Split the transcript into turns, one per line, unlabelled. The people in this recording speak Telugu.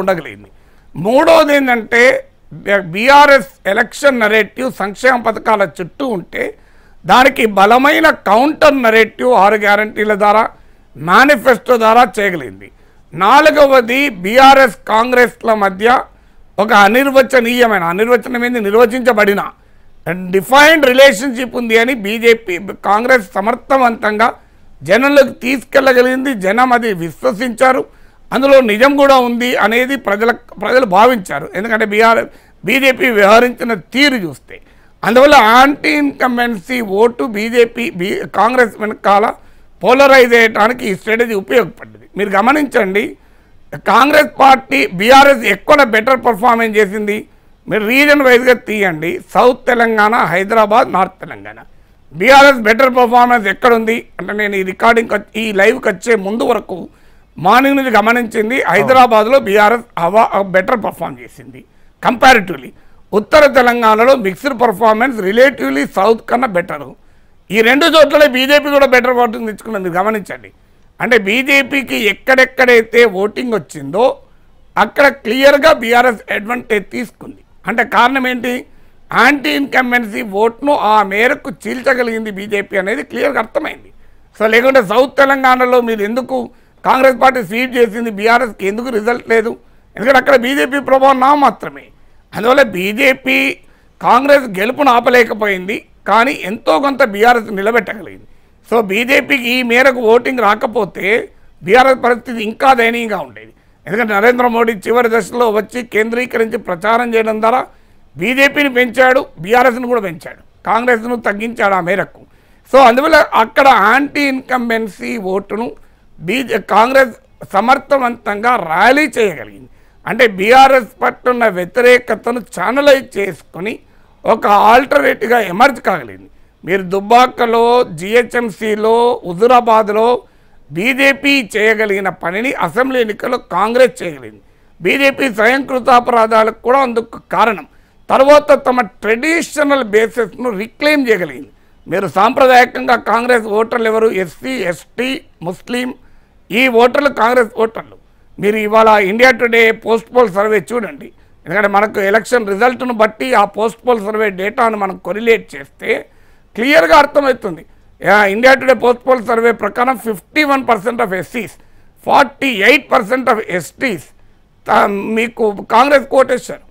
ఉండగలిగింది. మూడోది ఏంటంటే బీఆర్ఎస్ ఎలక్షన్ నరేటివ్ సంక్షేమ పథకాల చుట్టూ ఉంటే దానికి బలమైన కౌంటర్ నరేటివ్ ఆరు గ్యారంటీల ద్వారా మేనిఫెస్టో ద్వారా చేయగలిగింది. నాలుగవది బీఆర్ఎస్ కాంగ్రెస్ల మధ్య ఒక అనిర్వచనీయమైన అనిర్వచనమైంది నిర్వచించబడిన డిఫైన్డ్ రిలేషన్షిప్ ఉంది అని బీజేపీ కాంగ్రెస్ సమర్థవంతంగా జనంలోకి తీసుకెళ్ళగలిగింది. జనం అది విశ్వసించారు. అందులో నిజం కూడా ఉంది అనేది ప్రజల ప్రజలు భావించారు. ఎందుకంటే బీఆర్ బీజేపీ వ్యవహరించిన తీరు చూస్తే. అందువల్ల anti incumbency vote BJP be Congress వెనకాల పోలరైజ్ చేయడానికి ఈ స్ట్రాటజీ ఉపయోగపడ్డది. మీరు గమనించండి కాంగ్రెస్ పార్టీ బీఆర్ఎస్ ఎక్కువ బెటర్ పర్ఫార్మెన్స్ చేసింది? మీరు రీజన్ వైజ్గా తీయండి. South Telangana Hyderabad north Telangana. BRS better performance ఎక్కడుంది? అంటే నేను ఈ రికార్డింగ్ ఈ లైవ్కి వచ్చే ముందు వరకు మార్నింగ్ నుంచి గమనించింది హైదరాబాద్లో బీఆర్ఎస్ హవా బెటర్ పర్ఫామ్ చేసింది. కంపారిటివ్లీ ఉత్తర తెలంగాణలో మిక్స్డ్ పర్ఫార్మెన్స్ రిలేటివ్లీ సౌత్ కన్నా బెటరు ఈ రెండు చోట్లనే బీజేపీ కూడా బెటర్ ఓటింగ్ తెచ్చుకున్నది గమనించండి. అంటే బీజేపీకి ఎక్కడెక్కడైతే ఓటింగ్ వచ్చిందో అక్కడ క్లియర్గా బీఆర్ఎస్ అడ్వాంటేజ్ తీసుకుంది. అంటే కారణం ఏంటి? యాంటీ ఇన్కంబెన్సీ ఓట్ను ఆ మేరకు చీల్చగలిగింది బీజేపీ అనేది క్లియర్గా అర్థమైంది. సో లేకుంటే సౌత్ తెలంగాణలో మీరు ఎందుకు కాంగ్రెస్ పార్టీ స్వీప్ చేసింది బీఆర్ఎస్కి. ఎందుకు రిజల్ట్ లేదు? ఎందుకంటే అక్కడ బీజేపీ ప్రభావం నా మాత్రమే. అందువల్ల బీజేపీ కాంగ్రెస్ గెలుపును ఆపలేకపోయింది కానీ ఎంతో కొంత బీఆర్ఎస్ నిలబెట్టగలిగింది. సో బీజేపీకి ఈ మేరకు ఓటింగ్ రాకపోతే బీఆర్ఎస్ పరిస్థితి ఇంకా దయనీయంగా ఉండేది. ఎందుకంటే నరేంద్ర మోడీ చివరి దశలో వచ్చి కేంద్రీకరించి ప్రచారం చేయడం ద్వారా బీజేపీని పెంచాడు బీఆర్ఎస్ను కూడా పెంచాడు. కాంగ్రెస్ను తగ్గించాడు ఆ మేరకు. సో అందువల్ల అక్కడ యాంటీ ఇన్కంబెన్సీ ఓటును బీజే కాంగ్రెస్ సమర్థవంతంగా ర్యాలీ చేయగలిగింది. అంటే బీఆర్ఎస్ పట్టున్న వ్యతిరేకతను ఛానలైజ్ చేసుకొని ఒక ఆల్టర్నేటివ్గా ఎమర్జ్ కాగలిగింది. మీరు దుబ్బాకలో జిహెచ్ఎంసీలో హుజురాబాద్లో బీజేపీ చేయగలిగిన పనిని అసెంబ్లీ ఎన్నికల్లో కాంగ్రెస్ చేయగలిగింది. బీజేపీ స్వయంకృతాపరాధాలకు కూడా అందుకు కారణం. తర్వాత తమ ట్రెడిషనల్ బేసెస్ను రిక్లెయిమ్ చేయగలిగింది. మీరు సాంప్రదాయకంగా కాంగ్రెస్ ఓటర్లు ఎవరు? ఎస్సీ ఎస్టీ ముస్లిం ఈ ఓటర్లు కాంగ్రెస్ ఓటర్లు. మీరు ఇవాళ India Today post poll survey చూడండి. ఎందుకంటే మనకు ఎలక్షన్ రిజల్ట్ను బట్టి ఆ పోస్ట్ పోల్ సర్వే డేటాను మనం కొరిలేట్ చేస్తే క్లియర్గా అర్థమవుతుంది. Yeah, India Today post poll survey ప్రకారం fifty one percent of ఎస్సీస్ forty eight percent of STs మీకు కాంగ్రెస్ కోటేశారు.